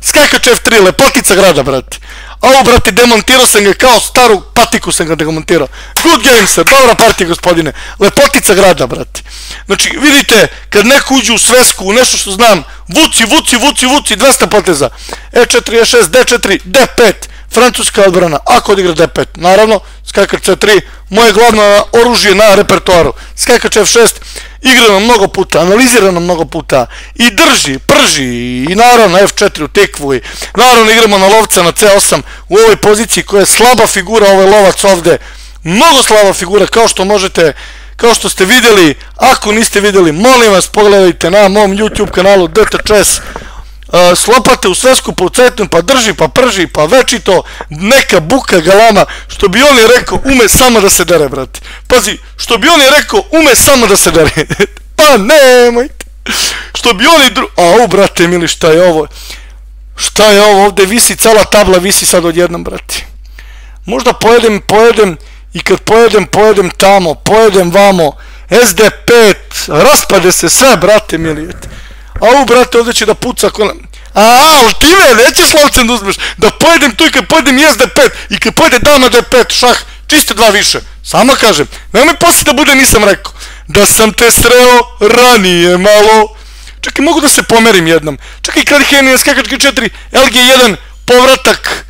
Skakač F3, lepotica grada, brate. A ovo, brate, demontirao sam ga kao staru patiku sam ga demontirao. Good game, sir, dobra partija, gospodine. Lepotica grada, brate. Znači, vidite, kad neko uđe u svesku, u nešto što znam, vuci, vuci, vuci, vuci, 200 poteza. E4, E6, D4, D5, francuska odbrana, ako odigra D5, naravno, skakač C3, moje glavno oružje na repertoaru, skakač F6, igrano mnogo puta, analizirano mnogo puta, i drži, prži, i naravno F4 u tekvu, i naravno igramo na lovca na C8 u ovoj poziciji koja je slaba figura, ovaj lovac ovde, mnogo slaba figura, kao što možete, kao što ste vidjeli, ako niste vidjeli, molim vas, pogledajte na mom YouTube kanalu uh, slopate u svesku po pa drži, pa prži, pa večito, neka buka galama, što bi on je rekao, ume samo da se dere, brate. Pazi, što bi on je rekao, ume samo da se dere. pa nemojte. Što bi oni dru... A, u, brate, mili, šta je ovo? Šta je ovo? Ovde visi, cela tabla visi sad odjednom, brate. Možda pojedem, pojedem, i kad pojedem, pojedem tamo, pojedem vamo, SD5, raspade se sve, brate, mili, A u, brate, ovdje će da puca kola. A, ali ti me, nećeš lovcem da uzmeš. Da pojedem tu i kad pojedem jes D5 i kad pojede dama D5, šah, čiste dva više. Samo kažem, nemoj poslije da bude nisam rekao. Da sam te sreo ranije malo. Čekaj, mogu da se pomerim jednom. Čekaj, kad Henija skakački 4, LG1, povratak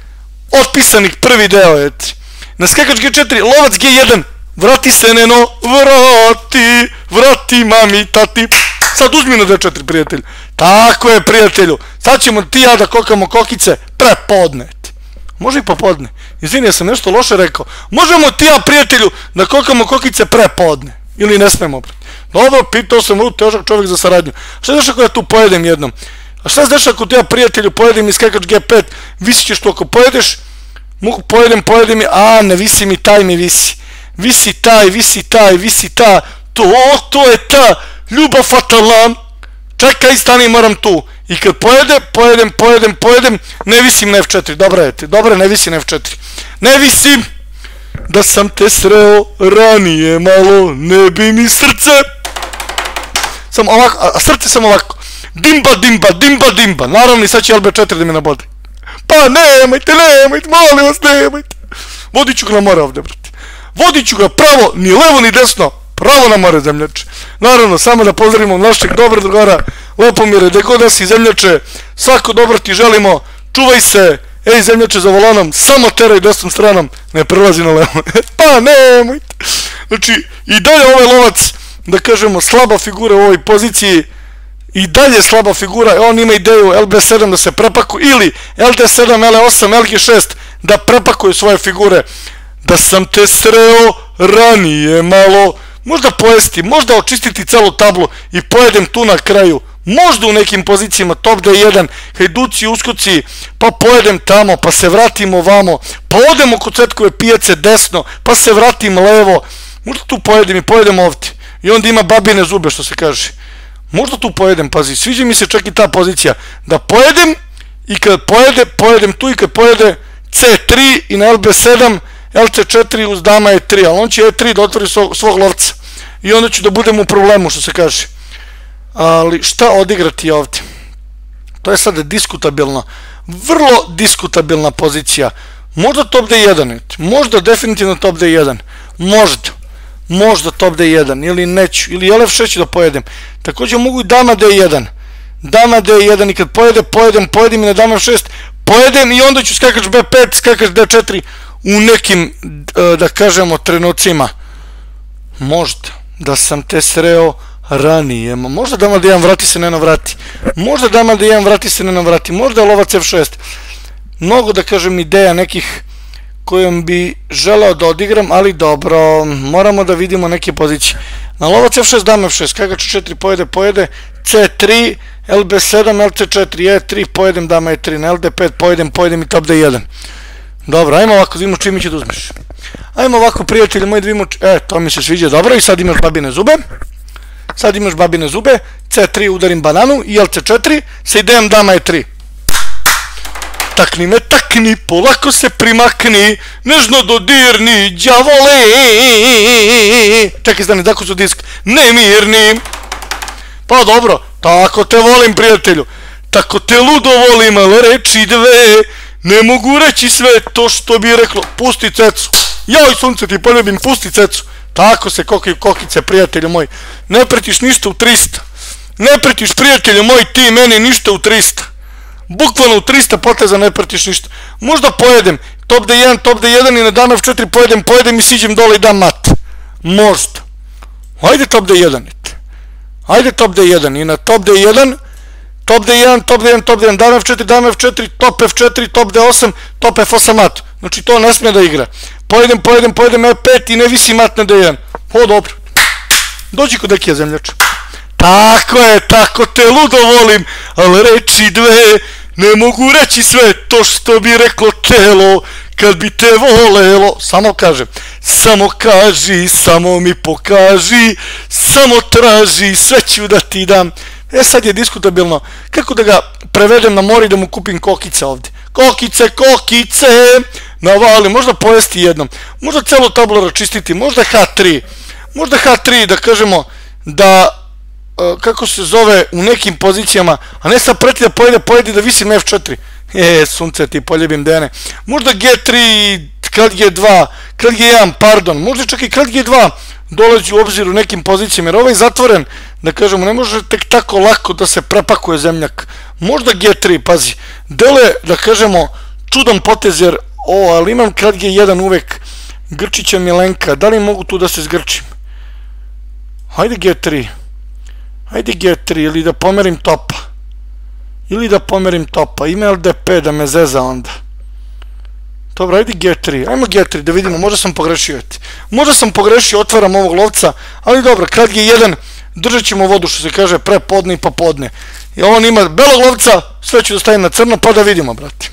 otpisanih prvi deo, eti. Na skakački 4, lovac G1, vrati se neno, vrati, vrati mami, tati, sad uzmi na D4, prijatelj. Tako je, prijatelju. Sad ćemo ti ja da kokamo kokice prepodne. Može i popodne. Izvini, ja sam nešto loše rekao. Možemo ti ja, prijatelju, da kokamo kokice prepodne. Ili ne smemo. Dobro, pitao sam u težak čovjek za saradnju. Šta znaš ako ja tu pojedem jednom? A šta znaš ako ti ja, prijatelju, pojedem iz kakač G5? Visi ćeš tu ako pojedeš? Mogu pojedem, pojedem i... A, ne visi mi, taj mi visi. Visi taj, visi taj, visi ta. To, to je ta ljubav fatalan, čekaj, stani, moram tu. I kad pojede, pojedem, pojedem, pojedem, ne visim na F4, dobra je ti, dobra, ne visim na F4. Ne visim, da sam te sreo ranije malo, ne bi mi srce. Sam ovako, a srce sam ovako, dimba, dimba, dimba, dimba, naravno i sad će LB4 da me nabode. Pa nemojte, nemojte, molim vas, nemojte. Vodit ću ga na more ovdje, brate. Vodit ću ga pravo, ni levo, ni desno, pravo na more zemljače. Naravno, samo da pozdravimo našeg dobra drugara, Lopomire, gde god da si zemljače, svako dobro ti želimo, čuvaj se, ej zemljače za volanom, samo teraj desnom stranom, ne prelazi na levo. pa nemojte. Znači, i dalje ovaj lovac, da kažemo, slaba figura u ovoj poziciji, i dalje slaba figura, on ima ideju LB7 da se prepaku, ili LD7, L8, LG6 da prepakuju svoje figure, da sam te sreo ranije malo, možda pojesti, možda očistiti celu tablu i pojedem tu na kraju, možda u nekim pozicijama top D1, hajduci, uskoci, pa pojedem tamo, pa se vratimo vamo, pa odemo kod cetkove pijace desno, pa se vratim levo, možda tu pojedem i pojedem ovdje. I onda ima babine zube, što se kaže. Možda tu pojedem, pazi, sviđa mi se čak i ta pozicija, da pojedem i kad pojede, pojedem tu i kad pojede C3 i na LB7, LC4 uz dama E3, ali on će E3 da otvori svog, svog lovca. I onda ću da budem u problemu, što se kaže. Ali šta odigrati ovdje? To je sada diskutabilna, vrlo diskutabilna pozicija. Možda top D1, možda definitivno top D1, možda, možda top D1, ili neću, ili LF6 ću da pojedem. Također mogu i dama D1, dama D1 i kad pojede, pojedem, pojedem i na dama 6, pojedem i onda ću skakač B5, skakač D4, u nekim, e, da kažemo, trenucima. Možda, da sam te sreo ranije. Možda dama da jedan vrati se, ne vrati. Možda dama da jedan vrati se, ne vrati. Možda lovac F6. Mnogo, da kažem, ideja nekih kojom bi želeo da odigram, ali dobro, moramo da vidimo neke pozicije. Na lovac F6, dama F6, kada ću 4 pojede, pojede, C3, LB7, LC4, E3, pojedem, dama E3, na LD5, pojedem, pojedem i top D1. Dobro, ajmo ovako, da imamo čime će da uzmeš. Ajmo ovako, prijatelji moji, da vidimo... E, to mi se sviđa dobro i sad imaš babine zube. Sad imaš babine zube. C3 udarim bananu i LC4 sa idejom dama je 3. Takni me, takni, polako se primakni, nežno dodirni, djavole. Čekaj, stani, tako su disk. Nemirni. Pa dobro, tako te volim, prijatelju. tako te ludo volim, ali reči dve, ne mogu reći sve to što bi reklo, pusti cecu, joj sunce ti poljubim, pusti cecu, tako se kokaju kokice, prijatelju moj, ne pretiš ništa u 300, ne pretiš prijatelju moj, ti meni ništa u 300, bukvalno u 300 poteza ne pretiš ništa, možda pojedem, top D1, top D1 i na dan F4 pojedem, pojedem i siđem dole i dam mat, možda, hajde top D1, hajde top D1 i na top D1, top D1, top D1, top D1, dan F4, dan F4, top F4, top D8, top F8 mat. Znači to ne smije da igra. Pojedem, pojedem, pojedem E5 i ne visi mat na D1. O, dobro. Dođi kod Ekija zemljača. Tako je, tako te ludo volim, ali reči dve, ne mogu reći sve to što bi reklo telo, kad bi te volelo, samo kažem, samo kaži, samo mi pokaži, samo traži, sve ću da ti dam. E sad je diskutabilno, kako da ga prevedem na mori da mu kupim kokice ovdje. Kokice, kokice, navali, možda pojesti jednom, možda celo tablo račistiti, možda H3, možda H3 da kažemo da, e, kako se zove, u nekim pozicijama, a ne sad preti da pojede, pojedi da visim F4. E, sunce ti poljebim dene. Možda G3, kralj G2, kralj G1, pardon, možda čak i kralj G2 dolazi u obzir u nekim pozicijama, jer ovaj zatvoren, da kažemo, ne može tek tako lako da se prepakuje zemljak. Možda G3, pazi, dele, da kažemo, čudan potez, jer, o, ali imam kralj G1 uvek, Grčića Milenka, da li mogu tu da se zgrčim? Hajde G3, hajde G3, ili da pomerim topa, ili da pomerim topa, ima LDP da me zeza onda. Dobro, ajde G3, ajmo G3 da vidimo, možda sam pogrešio. Možda sam pogrešio, otvaram ovog lovca, ali dobro, kad G1, držat ćemo vodu što se kaže pre podne i popodne. I on ima belog lovca, sve ću da stavim na crno, pa da vidimo, brati.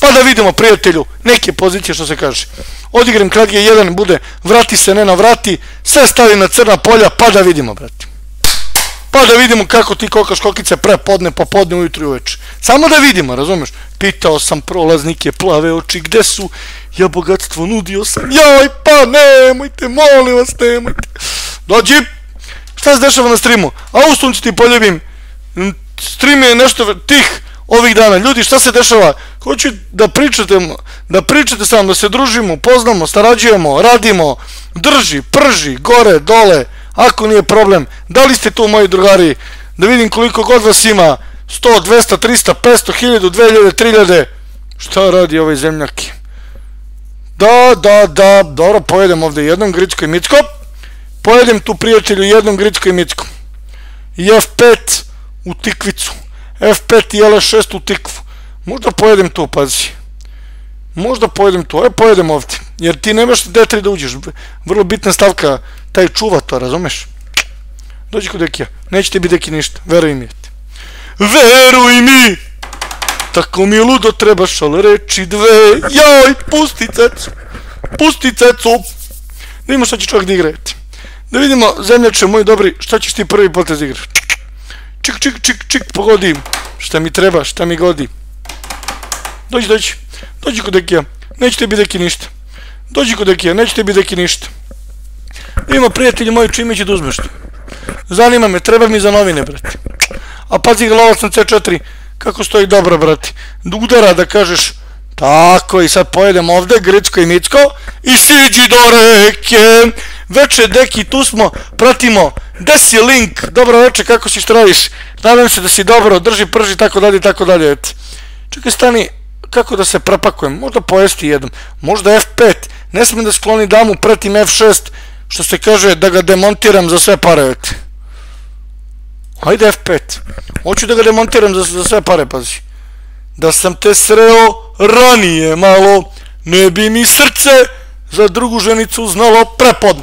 Pa da vidimo, prijatelju, neke pozicije što se kaže. Odigram kad G1, bude vrati se, ne na vrati, sve stavim na crna polja, pa da vidimo, brati. Pa da vidimo kako ti kokaš kokice pre podne, popodne, ujutru i uveče. Samo da vidimo, razumeš? Pitao sam prolaznike plave oči, gde su? Ja bogatstvo nudio sam. Joj, pa nemojte, molim vas, nemojte. Dođi! Šta se dešava na streamu? A u sunci ti poljubim. Stream je nešto tih ovih dana. Ljudi, šta se dešava? Hoću da pričate, da pričate sam, da se družimo, poznamo, starađujemo, radimo, drži, prži, gore, dole, ako nije problem. Da li ste tu moji drugari? Da vidim koliko god vas ima. 100, 200, 300, 500, 1000, 2000, 3000. Šta radi ovaj zemljaki? Da, da, da, dobro, pojedem ovdje jednom gricko i micko. Pojedem tu prijatelju jednom gricko i micko. I F5 u tikvicu. F5 i L6 u tikvu. Možda pojedem tu, pazi. Možda pojedem tu, aj pojedem ovdje. Jer ti nemaš D3 da uđeš. Vrlo bitna stavka, taj čuva to, razumeš? Dođi kod Dekija, neće ti biti Deki ništa, veruj mi. Veruj mi! Tako mi ludo trebaš, ali reči dve, joj, pusti cecu, pusti cecu. Da vidimo šta će čovjek da igra. Da vidimo, zemljače moj dobri, šta ćeš ti prvi potez igra. Čik, čik, čik, čik, pogodim. Šta mi treba, šta mi godi. Dođi, dođi, dođi kod Dekija, neće ti biti Deki ništa. Dođi kod Dekija, neće ti biti Deki ništa. Ima prijatelji moji, čime će da uzmeš to? Zanima me, treba mi za novine, brate. A pazi ga sam na C4, kako stoji dobro, brate. Udara da kažeš, tako i sad pojedem ovde, gricko i micko, i siđi do reke. Veče, deki, tu smo, pratimo, gde si link, dobro veče, kako si štraviš, nadam se da si dobro, drži, prži, tako dalje, tako dalje, eto. Čekaj, stani, kako da se prepakujem, možda pojesti jednom, možda F5, ne smijem da skloni damu, pretim F6, što se kaže da ga demontiram za sve pare. Hajde F5. Hoću da ga demontiram za, za sve pare, pazi. Da sam te sreo ranije malo, ne bi mi srce za drugu ženicu znalo prepodno.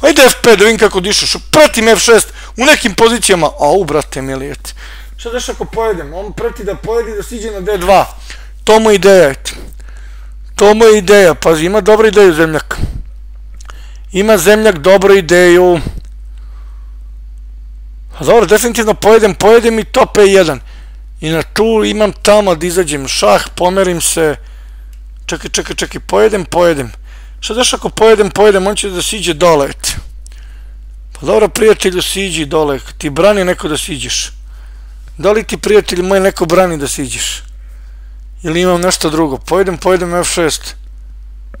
Hajde F5 da vidim kako dišeš. Pratim F6 u nekim pozicijama. A u, brate, milijet Šta daš ako pojedem? On prati da pojedi da siđe na D2. To mu ideja, eto. To mu ideja. Pazi, ima dobra ideja zemljaka Ima zemljak dobru ideju. A dobro, definitivno pojedem, pojedem i to P1. I na tu imam tamo da izađem šah, pomerim se. Čekaj, čekaj, čekaj, pojedem, pojedem. Šta daš ako pojedem, pojedem, on će da siđe dole, et. Pa dobro, prijatelju, siđi dole, ti brani neko da siđeš. Da li ti, prijatelj moj, neko brani da siđeš? Ili imam nešto drugo? Pojedem, pojedem F6.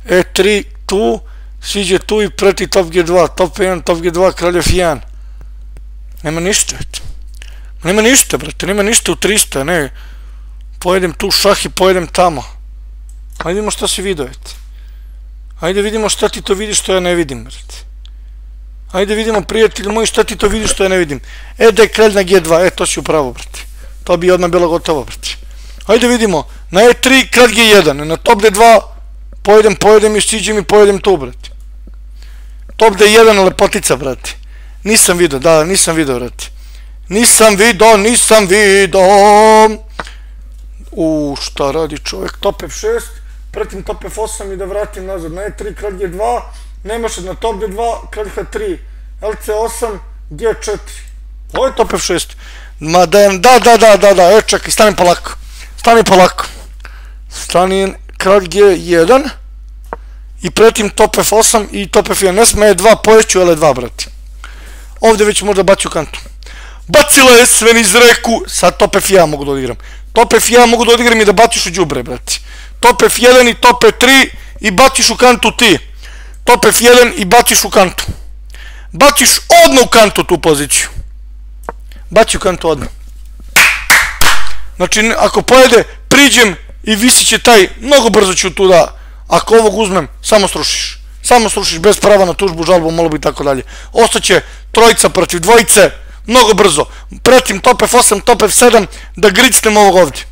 E3, tu, siđe tu i preti top G2. Top 1, top G2, kraljev 1. Nema ništa, eto. Nema ništa, brate, nema ništa u 300, ne. Pojedem tu šah i pojedem tamo. Hajde vidimo šta si vidio, eto. Hajde vidimo šta ti to vidiš što ja ne vidim, brate. Hajde vidimo, prijatelj moj, šta ti to vidiš što ja ne vidim. E, da je kralj na G2, e, to si upravo, brate. To bi odmah bilo gotovo, brate. Hajde vidimo, na E3 kralj G1, na top D2 pojedem, pojedem i siđem i pojedem to, brate. Top da je jedan lepotica, brate. Nisam vidio, da, nisam vidio, brate. Nisam vidio, nisam vidio. U, šta radi čovjek, top F6, pretim top F8 i da vratim nazad. Na E3 kralj G2, nemaš na top D2, kralj H3, LC8, G4. Ovo je top F6. Ma da, da, da, da, da, da, e, čekaj, stani polako. Stani polako. Stani kralj G1 i pretim top F8 i top F1. Ne sme E2, pojeću L2, brati. Ovdje već možda baći u kantu. Bacila je sve niz reku, sad top F1 mogu da odigram. Top F1 mogu da odigram i da baciš u džubre, brati. Top F1 i top F3 i baciš u kantu ti. Top F1 i baciš u kantu. Baciš odmah u kantu tu poziciju. Baci u kantu odmah. Znači, ako pojede, priđem i visi će taj, mnogo brzo ću tu da, ako ovog uzmem, samo srušiš. Samo srušiš bez prava na tužbu, žalbu, molobu i tako dalje. Ostaće trojica protiv dvojice, mnogo brzo. Pretim top F8, top F7, da gricnem ovog ovdje.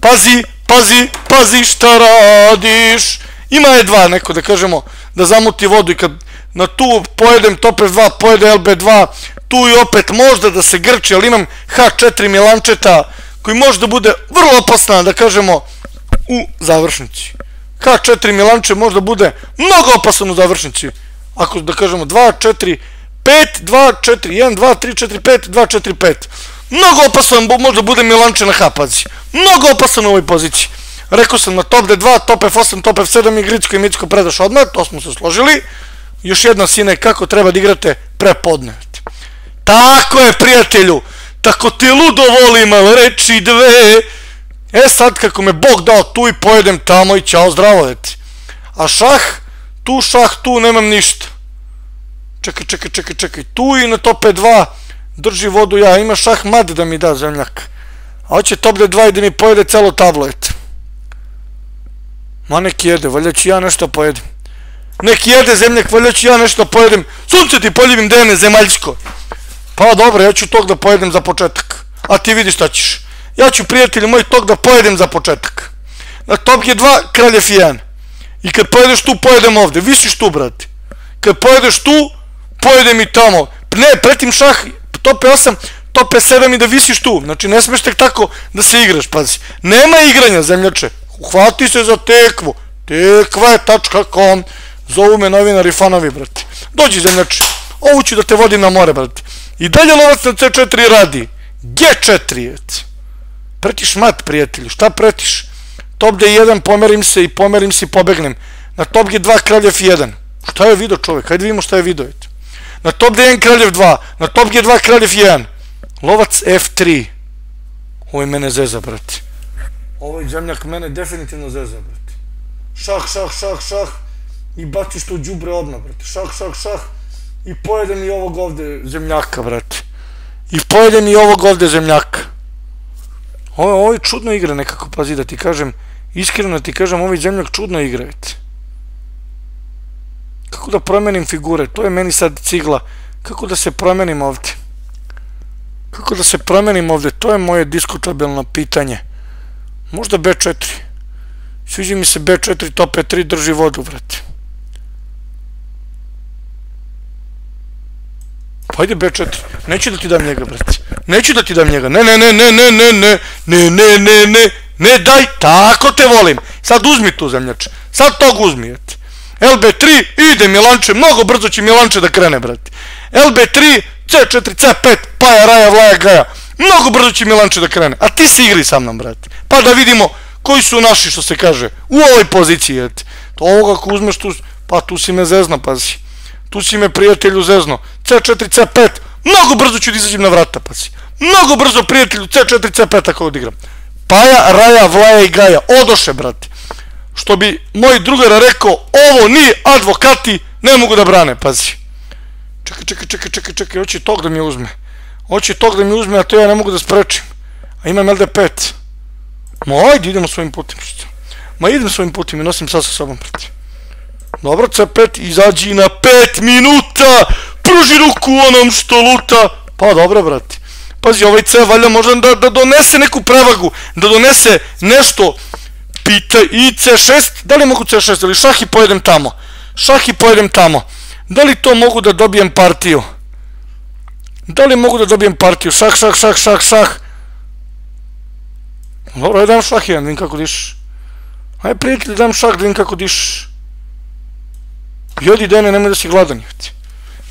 Pazi, pazi, pazi šta radiš. Ima je dva neko da kažemo, da zamuti vodu i kad na tu pojedem top F2, pojede LB2, tu i opet možda da se grči, ali imam H4 Milančeta, koji može da bude vrlo opasna, da kažemo, u završnici. K4 Milanče može da bude mnogo opasan u završnici. Ako da kažemo 2, 4, 5, 2, 4, 1, 2, 3, 4, 5, 2, 4, 5. Mnogo opasan može da bude Milanče na H. Mnogo opasan u ovoj poziciji. Rekao sam na top D2, top F8, top F7 i Gricko i Micko predaš odmah, to smo se složili. Još jedna sine, kako treba da igrate prepodne. Tako je, prijatelju tako te ludo volim, ali reči dve. E sad, kako me Bog dao tu i pojedem tamo i ćao zdravo, eti. A šah, tu šah, tu nemam ništa. Čekaj, čekaj, čekaj, čekaj, tu i na tope E2 drži vodu ja, ima šah mad da mi da zemljak. A hoće top de 2 i da mi pojede celo tablet. Ma nek jede, valjda ću ja nešto pojedem. Nek jede zemljak, valjda ću ja nešto pojedem. Sunce ti poljubim, dene, zemaljsko. Pa dobro, ja ću tog da pojedem za početak. A ti vidi šta ćeš. Ja ću, prijatelji moji, tog da pojedem za početak. Na top je dva, kraljev jedan. I kad pojedeš tu, pojedem ovde. Visiš tu, brate. Kad pojedeš tu, pojedem i tamo. Ne, pretim šah, top je 8, top je 7 i da visiš tu. Znači, ne smeš tek tako da se igraš, pazi. Nema igranja, zemljače. Hvati se za tekvu. Tekva.com Zovu me novinari fanovi, brate. Dođi, zemljače. Ovu ću da te vodim na more, brate. I dalje lovac na C4 radi. G4, Pretiš mat, prijatelju. Šta pretiš? Top D1, pomerim se i pomerim se i pobegnem. Na top G2, kraljev 1. Šta je video čovjek? Hajde vidimo šta je video. Na top D1, kraljev 2. Na top G2, kraljev 1. Lovac F3. Ovo je mene zeza, brati. Ovo je zemljak mene definitivno zeza, brati. Šah, šah, šah, šah. I baciš to džubre odmah, brate. Šah, šah, šah i pojedem i ovog ovde zemljaka, brate. I pojedem i ovog ovde zemljaka. Ovo, ovo je čudno igra nekako, pazi da ti kažem, iskreno ti kažem, ovaj zemljak čudno igra, vete. Kako da promenim figure? To je meni sad cigla. Kako da se promenim ovde? Kako da se promenim ovde? To je moje diskutabilno pitanje. Možda B4. Sviđi mi se B4, top E3 drži vodu, vrati. Pa ajde B4. Neću da ti dam njega, brate. Neću da ti dam njega. Ne, ne, ne, ne, ne, ne, ne, ne, ne, ne, ne, ne, daj, tako te volim. Sad uzmi tu zemljače. Sad tog uzmi, eti. LB3, ide Milanče, mnogo brzo će Milanče da krene, brate. LB3, C4, C5, paja, raja, vlaja, gaja. Mnogo brzo će Milanče da krene. A ti si igri sa mnom, brate. Pa da vidimo koji su naši, što se kaže, u ovoj poziciji, eti. To ovoga ko uzmeš tu, pa tu si me zezna, pazi tu si me prijatelju zezno, C4, C5, mnogo brzo ću da izađem na vrata, pazi. Mnogo brzo, prijatelju, C4, C5 tako odigram. Paja, Raja, Vlaja i Gaja. Odoše, brate. Što bi moj drugar rekao, ovo ni advokati ne mogu da brane, pazi. Čekaj, čekaj, čekaj, čekaj, čekaj, hoće tog da mi uzme. Hoće tog da mi uzme, a to ja ne mogu da sprečim. A imam LD5. Ma ajde, idemo svojim putem. Ma idem svojim putem i nosim sad sa sobom, brate. Dobro, C5, izađi na 5 minuta, pruži ruku onom što luta. Pa dobro, brate. Pazi, ovaj C valja možda da, da donese neku prevagu, da donese nešto. Pita i C6, da li mogu C6 ili šah i pojedem tamo. Šah i pojedem tamo. Da li to mogu da dobijem partiju? Da li mogu da dobijem partiju? Šah, šah, šah, šah, šah. Dobro, ajde dam šah jedan, vidim kako diš. Ajde prijatelj, dam šah, vidim kako diš. Jodi, dene, nemoj da si gladan, jevci.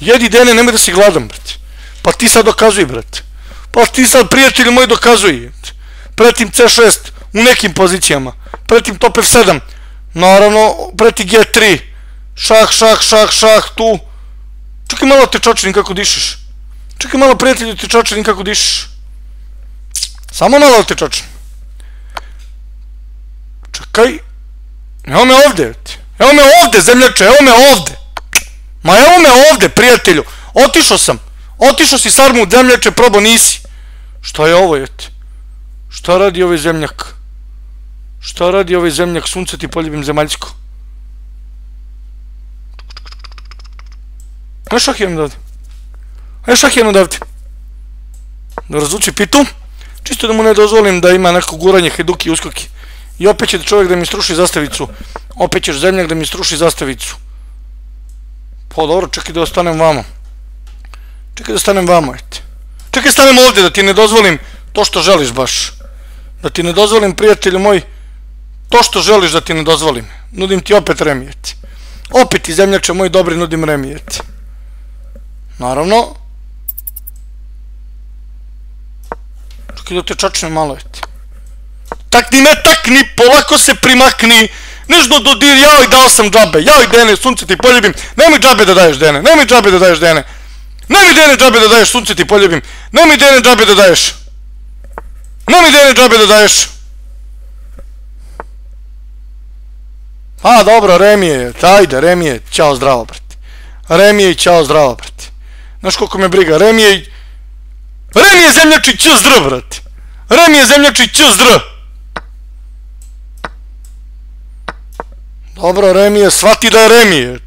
Jedi dene, nemoj da si gladan, brate. Pa ti sad dokazuj, brate. Pa ti sad, prijatelj moj, dokazuj. Pretim C6 u nekim pozicijama. Pretim top F7. Naravno, preti G3. Šah, šah, šah, šah, tu. Čekaj malo te čočenim kako dišeš. Čekaj malo prijatelju te čočenim kako dišeš. Samo malo te čočenim. Čekaj. Evo me ovdje, brate. Evo me ovde, zemljače, evo me ovde. Ma evo me ovde, prijatelju. Otišao sam. Otišao si sarmu, zemljače, probo nisi. Šta je ovo, jete? Šta radi ovaj zemljak? Šta radi ovaj zemljak? Sunce ti poljubim zemaljsko. Ajde šah jedan odavde. Ajde šah jedan odavde. Da razvuči pitu. Čisto da mu ne dozvolim da ima neko guranje, heduki, uskoki. I opet će čovjek da mi struši zastavicu. Opet ćeš zemljak da mi struši zastavicu. Pa dobro, čekaj da ostanem vamo. Čekaj da ostanem vamo, ete. Čekaj stanem ovdje da ti ne dozvolim to što želiš baš. Da ti ne dozvolim, prijatelju moj, to što želiš da ti ne dozvolim. Nudim ti opet remijeti. Opet i zemljače moj dobri nudim remijeti. Naravno. Čekaj da te čačne malo, ete takni me takni, polako se primakni, nešto dodir, ja i dao sam džabe, ja i dene, sunce ti poljubim, nemoj džabe da daješ dene, nemoj džabe da daješ dene, nemoj dene džabe da daješ, sunce ti poljubim, nemoj dene džabe da daješ, nemoj dene džabe da daješ. A dobro, Remije, ajde, Remije, čao zdravo, brate. Remije i čao zdravo, brate. Znaš koliko me briga, Remije i... Remije zemljači č zdr, brate. Remije zemljači č zdr. Dobro, Remije, shvati da je Remije.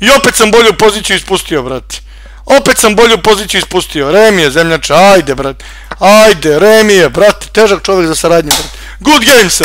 I opet sam bolju poziciju ispustio, brate. Opet sam bolju poziciju ispustio. Remije, zemljače, ajde, brate. Ajde, Remije, brate, težak čovjek za saradnje, brate. Good game, sir.